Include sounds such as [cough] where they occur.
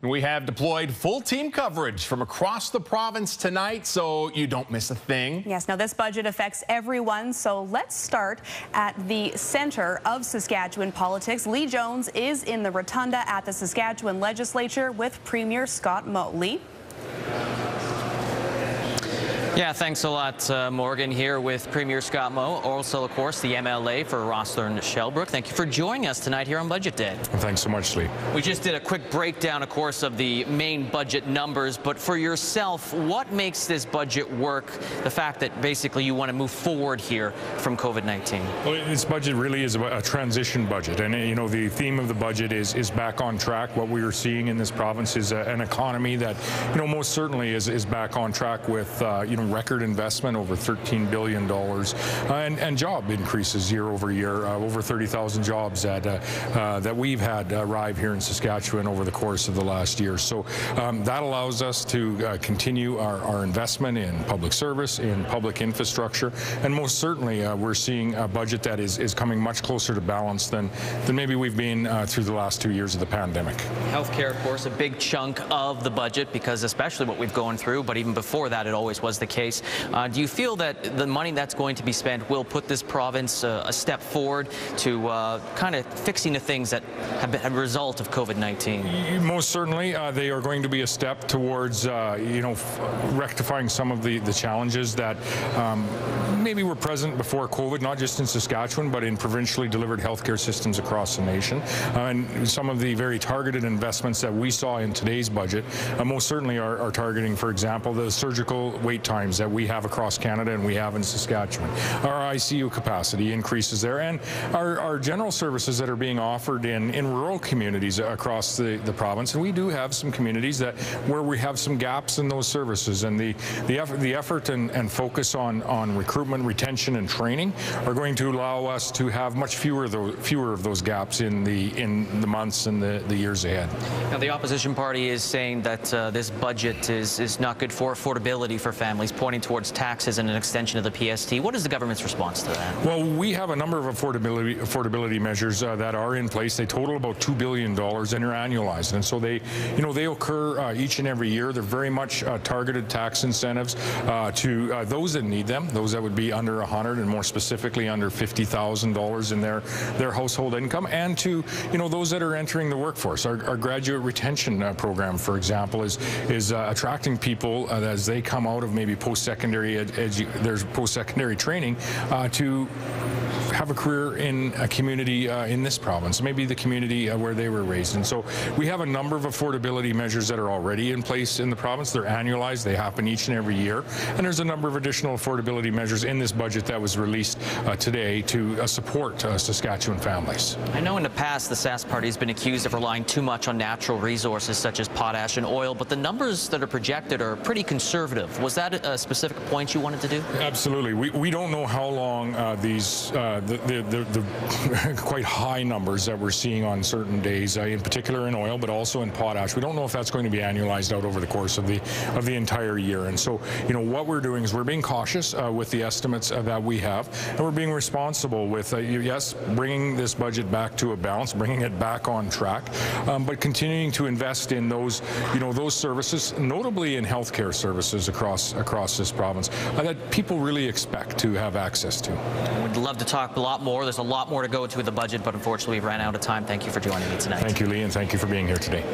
We have deployed full team coverage from across the province tonight, so you don't miss a thing. Yes, now this budget affects everyone, so let's start at the center of Saskatchewan politics. Lee Jones is in the rotunda at the Saskatchewan legislature with Premier Scott Moe. Yeah, thanks a lot, uh, Morgan, here with Premier Scott Moe, also, of course, the MLA for Rosthern Shellbrook. Thank you for joining us tonight here on Budget Day. Thanks so much, Lee. We just did a quick breakdown, of course, of the main budget numbers, but for yourself, what makes this budget work, the fact that basically you want to move forward here from COVID-19? Well, this budget really is a transition budget, and, you know, the theme of the budget is, is back on track. What we are seeing in this province is a, an economy that, you know, most certainly is, is back on track with, uh, you know, record investment, over $13 billion, uh, and, and, job increases year over year, uh, over 30,000 jobs that, uh, uh, that we've had arrive here in Saskatchewan over the course of the last year. So um, that allows us to uh, continue our, our, investment in public service, in public infrastructure, and most certainly we're seeing a budget that is, is coming much closer to balance than, than maybe we've been through the last two years of the pandemic. Healthcare, of course, a big chunk of the budget because especially what we've gone through, but even before that, it always was the case. Uh, do you feel that the money that's going to be spent will put this province uh, a step forward to uh, kind of fixing the things that have been a result of COVID-19? Most certainly, uh, they are going to be a step towards, uh, you know, rectifying some of the, the challenges that um, maybe we were present before COVID, not just in Saskatchewan, but in provincially delivered healthcare systems across the nation. Uh, and some of the very targeted investments that we saw in today's budget most certainly are, are targeting, for example, the surgical wait times that we have across Canada and we have in Saskatchewan. Our ICU capacity increases there and our, our general services that are being offered in, in rural communities across the, the province. And we do have some communities that where we have some gaps in those services and the, the effort, the effort and, and focus on, on recruitment, retention and training are going to allow us to have much fewer, those, fewer of those gaps in the, in the months and the, the years ahead. Now the opposition party is saying that uh, this budget is, is not good for affordability for families, pointing towards taxes and an extension of the PST. What is the government's response to that? Well, we have a number of affordability affordability measures uh, that are in place. They total about $2 billion and are annualized. And so they, you know, they occur uh, each and every year. They're very much uh, targeted tax incentives uh, to uh, those that need them, those that would be under 100 and more specifically under $50,000 in their, their household income, and to, you know, those that are entering the workforce. Our, our graduate retention uh, program, for example, is, is attracting people as they come out of maybe post-secondary secondary there's post-secondary training uh, to have a career in a community uh, in this province, maybe the community uh, where they were raised. And so we have a number of affordability measures that are already in place in the province. They're annualized. They happen each and every year. And there's a number of additional affordability measures in this budget that was released uh, today to uh, support uh, Saskatchewan families. I know in the past the Sask Party has been accused of relying too much on natural resources such as potash and oil, but the numbers that are projected are pretty conservative. Was that a specific point you wanted to do? Absolutely. We, we don't know how long these uh, the, the, the, [laughs] quite high numbers that we're seeing on certain days, uh, in particular in oil, but also in potash. We don't know if that's going to be annualized out over the course of the of the entire year. And so, you know, what we're doing is we're being cautious uh, with the estimates uh, that we have, and we're being responsible with, uh, yes, bringing this budget back to a balance, bringing it back on track, um, but continuing to invest in those, you know, those services, notably in healthcare services across across this province, uh, that people really expect to have access to. We'd love to talk a lot more. There's a lot more to go into with the budget, but unfortunately, we've ran out of time. Thank you for joining me tonight. Thank you, Lee, and thank you for being here today.